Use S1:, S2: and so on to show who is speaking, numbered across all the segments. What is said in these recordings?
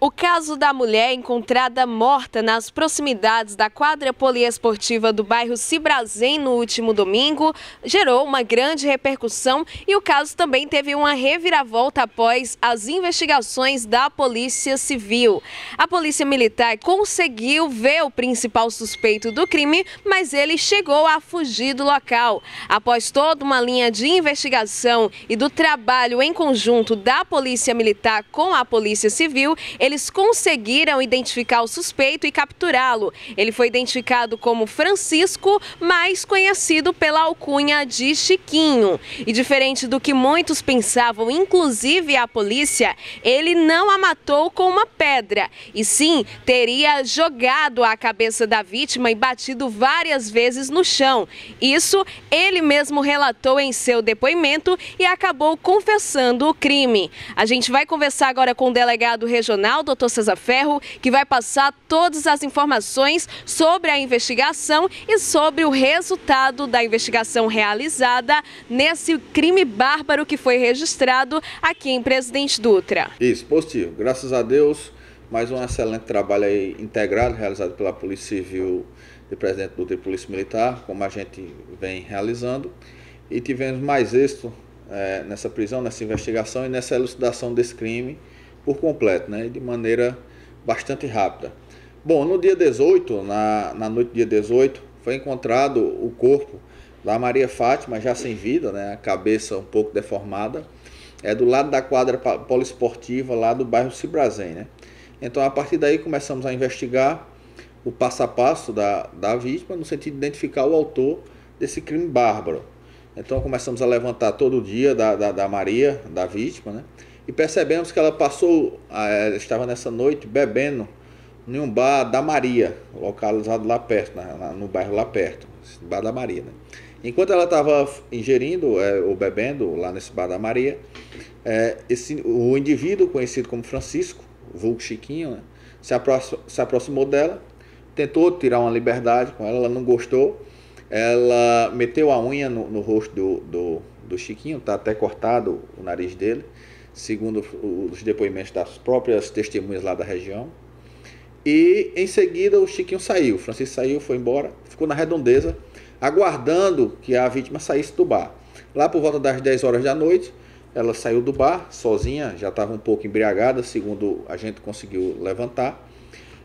S1: O caso da mulher encontrada morta nas proximidades da quadra poliesportiva do bairro Cibrazem no último domingo gerou uma grande repercussão e o caso também teve uma reviravolta após as investigações da Polícia Civil. A Polícia Militar conseguiu ver o principal suspeito do crime, mas ele chegou a fugir do local. Após toda uma linha de investigação e do trabalho em conjunto da Polícia Militar com a Polícia Civil, eles conseguiram identificar o suspeito e capturá-lo. Ele foi identificado como Francisco, mais conhecido pela alcunha de Chiquinho. E diferente do que muitos pensavam, inclusive a polícia, ele não a matou com uma pedra, e sim teria jogado a cabeça da vítima e batido várias vezes no chão. Isso ele mesmo relatou em seu depoimento e acabou confessando o crime. A gente vai conversar agora com o delegado regional Jornal Doutor César Ferro, que vai passar todas as informações sobre a investigação e sobre o resultado da investigação realizada nesse crime bárbaro que foi registrado aqui em Presidente Dutra.
S2: Isso, positivo. Graças a Deus, mais um excelente trabalho aí integrado realizado pela Polícia Civil de Presidente Dutra e Polícia Militar, como a gente vem realizando. E tivemos mais êxito é, nessa prisão, nessa investigação e nessa elucidação desse crime por completo, né? de maneira bastante rápida. Bom, no dia 18, na, na noite do dia 18, foi encontrado o corpo da Maria Fátima, já sem vida, né? a cabeça um pouco deformada, é do lado da quadra poliesportiva lá do bairro Cibrazem. Né? Então, a partir daí, começamos a investigar o passo a passo da, da vítima, no sentido de identificar o autor desse crime bárbaro. Então, começamos a levantar todo dia da, da, da Maria, da vítima, né? E percebemos que ela passou, ela estava nessa noite bebendo em um bar da Maria, localizado lá perto, na, no bairro lá perto, bar da Maria. Né? Enquanto ela estava ingerindo é, ou bebendo lá nesse bar da Maria, é, esse, o indivíduo conhecido como Francisco, vulgo Chiquinho, né, se, aproximou, se aproximou dela, tentou tirar uma liberdade com ela, ela não gostou, ela meteu a unha no, no rosto do, do, do Chiquinho, está até cortado o nariz dele, segundo os depoimentos das próprias testemunhas lá da região. E em seguida o Chiquinho saiu, o Francisco saiu, foi embora, ficou na redondeza, aguardando que a vítima saísse do bar. Lá por volta das 10 horas da noite, ela saiu do bar sozinha, já estava um pouco embriagada, segundo a gente conseguiu levantar.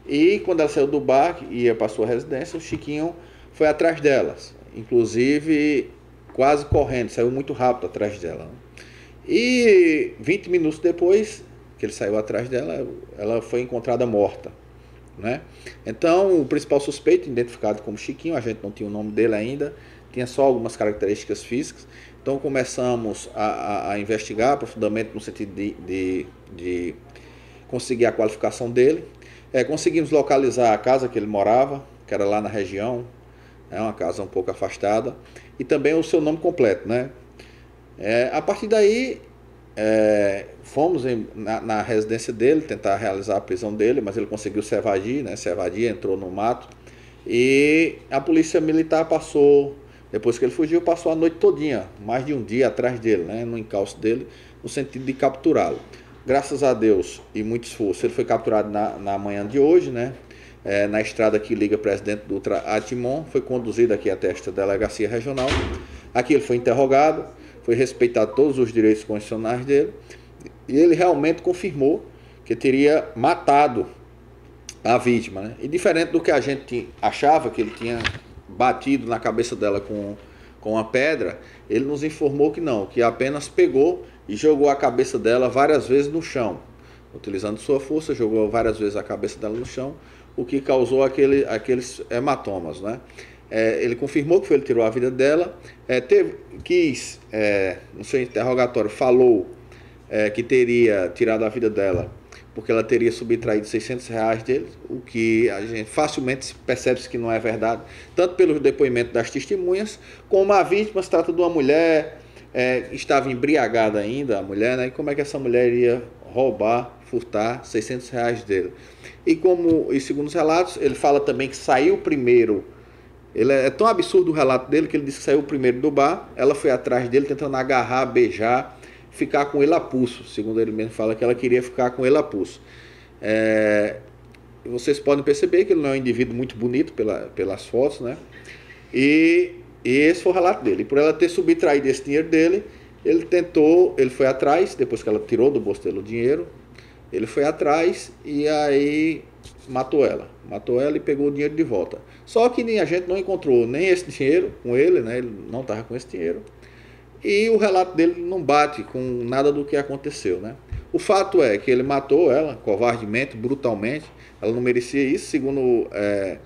S2: E quando ela saiu do bar e ia para sua residência, o Chiquinho foi atrás delas, inclusive quase correndo, saiu muito rápido atrás dela. Né? E 20 minutos depois que ele saiu atrás dela, ela foi encontrada morta. Né? Então, o principal suspeito, identificado como Chiquinho, a gente não tinha o nome dele ainda, tinha só algumas características físicas. Então, começamos a, a, a investigar profundamente no sentido de, de, de, conseguir a qualificação dele. É, conseguimos localizar a casa que ele morava, que era lá na região, é uma casa um pouco afastada, e também o seu nome completo, né? É, a partir daí, é, fomos em, na, na, residência dele tentar realizar a prisão dele, mas ele conseguiu se evadir, né? Se evadir, entrou no mato. E a polícia militar passou, depois que ele fugiu, passou a noite todinha, mais de um dia atrás dele, né? No encalço dele, no sentido de capturá-lo. Graças a Deus e muito esforço, ele foi capturado na, na manhã de hoje, né? É, na estrada que liga Presidente Dutra a Timon, foi conduzido aqui até esta delegacia regional. Aqui ele foi interrogado, foi respeitado todos os direitos constitucionais dele, e ele realmente confirmou que teria matado a vítima. Né? E diferente do que a gente achava que ele tinha batido na cabeça dela com, com a pedra, ele nos informou que não, que apenas pegou e jogou a cabeça dela várias vezes no chão. Utilizando sua força, jogou várias vezes a cabeça dela no chão, o que causou aquele, aqueles hematomas. Né? É, ele confirmou que foi ele que tirou a vida dela, é, teve, quis, é, no seu interrogatório, falou é, que teria tirado a vida dela porque ela teria subtraído 600 reais dele, o que a gente facilmente percebe que não é verdade, tanto pelo depoimento das testemunhas, como a vítima se trata de uma mulher, é, estava embriagada ainda, a mulher, né? E como é que essa mulher iria roubar, furtar 600 reais dele? E como, e segundo os relatos, ele fala também que saiu primeiro ele é, tão absurdo o relato dele que ele disse que saiu primeiro do bar, ela foi atrás dele tentando agarrar, beijar, ficar com ele a pulso. Segundo ele mesmo fala que ela queria ficar com ele a pulso. É, vocês podem perceber que ele não é um indivíduo muito bonito pela, pelas fotos, né? E, e esse foi o relato dele. por ela ter subtraído esse dinheiro dele, ele tentou, ele foi atrás, depois que ela tirou do bolso dele o dinheiro, ele foi atrás e aí matou ela. Matou ela e pegou o dinheiro de volta. Só que a gente não encontrou nem esse dinheiro com ele, né? Ele não estava com esse dinheiro. E o relato dele não bate com nada do que aconteceu, né? O fato é que ele matou ela covardemente, brutalmente. Ela não merecia isso, segundo é,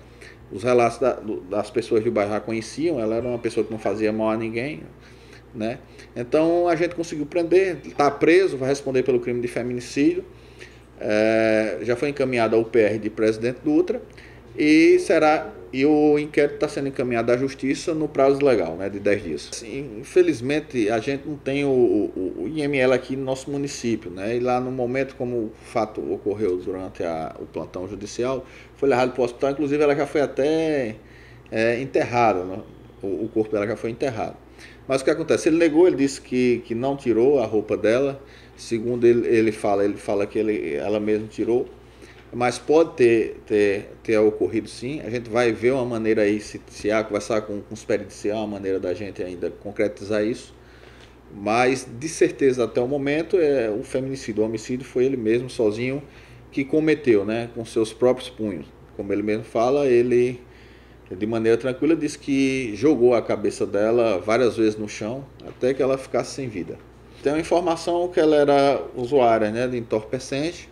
S2: os relatos da, das pessoas do bairro a conheciam. Ela era uma pessoa que não fazia mal a ninguém, né? Então a gente conseguiu prender, está preso, vai responder pelo crime de feminicídio. É, já foi encaminhado ao PR de Presidente Dutra e será e o inquérito está sendo encaminhado à justiça no prazo legal, né, de 10 dias. Assim, infelizmente, a gente não tem o, o, o, IML aqui no nosso município, né, e lá no momento como o fato ocorreu durante a, o plantão judicial, foi levado para o hospital, inclusive ela já foi até é, enterrada, né, o, o corpo dela já foi enterrado. Mas o que acontece? Ele negou, ele disse que, que não tirou a roupa dela, segundo ele, ele fala, ele fala que ele, ela mesma tirou, mas pode ter, ter, ter ocorrido sim. A gente vai ver uma maneira aí, se, se há, conversar com, com os periciais, uma maneira da gente ainda concretizar isso. Mas de certeza até o momento é o feminicídio, o homicídio foi ele mesmo sozinho que cometeu, né, com seus próprios punhos. Como ele mesmo fala, ele de maneira tranquila disse que jogou a cabeça dela várias vezes no chão até que ela ficasse sem vida. Tem uma informação que ela era usuária, né, de entorpecente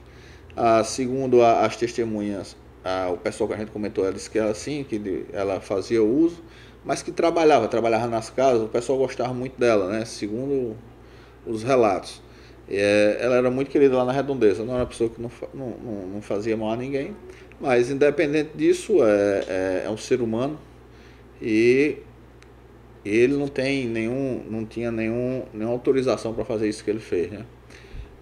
S2: ah, segundo a, as testemunhas, ah, o pessoal que a gente comentou, ela disse que era assim, que ela fazia uso, mas que trabalhava, trabalhava nas casas, o pessoal gostava muito dela, né? Segundo os relatos. É, ela era muito querida lá na redondeza, não era uma pessoa que não, não, não fazia mal a ninguém, mas independente disso, é, é, é um ser humano e ele não tem nenhum, não tinha nenhum, nenhuma autorização para fazer isso que ele fez, né?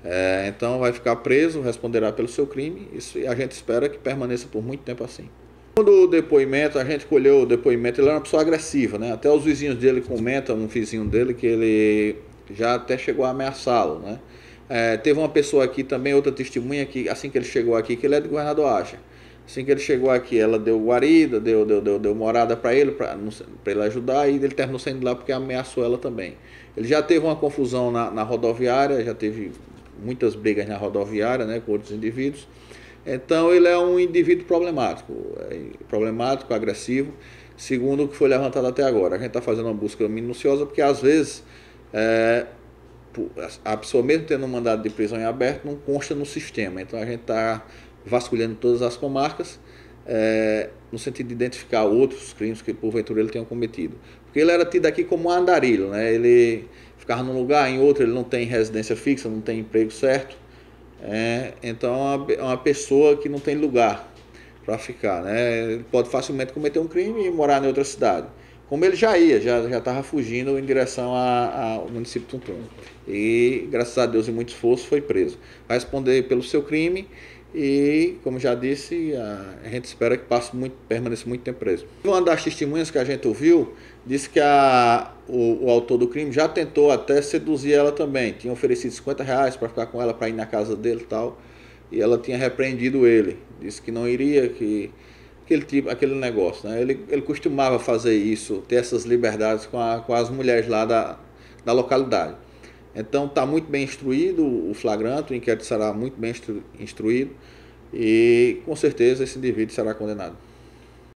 S2: É, então vai ficar preso, responderá pelo seu crime isso, e a gente espera que permaneça por muito tempo assim. Quando o depoimento, a gente colheu o depoimento, ele era uma pessoa agressiva, né? Até os vizinhos dele comentam, um vizinho dele, que ele já até chegou a ameaçá-lo, né? É, teve uma pessoa aqui também, outra testemunha, que assim que ele chegou aqui, que ele é de Governador Acha. Assim que ele chegou aqui, ela deu guarida, deu, deu, deu, deu morada para ele, para ele ajudar, e ele terminou saindo lá porque ameaçou ela também. Ele já teve uma confusão na, na rodoviária, já teve muitas brigas na rodoviária né, com outros indivíduos. Então ele é um indivíduo problemático, é problemático, agressivo, segundo o que foi levantado até agora. A gente está fazendo uma busca minuciosa porque às vezes é, a pessoa mesmo tendo um mandado de prisão em aberto não consta no sistema. Então a gente está vasculhando todas as comarcas é, no sentido de identificar outros crimes que porventura ele tenha cometido. Porque ele era tido aqui como um andarilho, né? ele ficava num lugar, em outro ele não tem residência fixa, não tem emprego certo. É, então é uma pessoa que não tem lugar para ficar. Né? Ele pode facilmente cometer um crime e morar em outra cidade. Como ele já ia, já estava fugindo em direção ao município de Tuntum. E, graças a Deus, e muito esforço, foi preso. Vai responder pelo seu crime e, como já disse, a, gente espera que passe muito, permaneça muito tempo preso. Uma das testemunhas que a gente ouviu disse que a, o, o, autor do crime já tentou até seduzir ela também. Tinha oferecido 50 reais para ficar com ela, para ir na casa dele e tal. E ela tinha repreendido ele. Disse que não iria, que aquele tipo, aquele negócio. Né? Ele, ele costumava fazer isso, ter essas liberdades com, a, com as mulheres lá da, da localidade. Então está muito bem instruído o flagrante, o inquérito será muito bem instruído e com certeza esse indivíduo será condenado.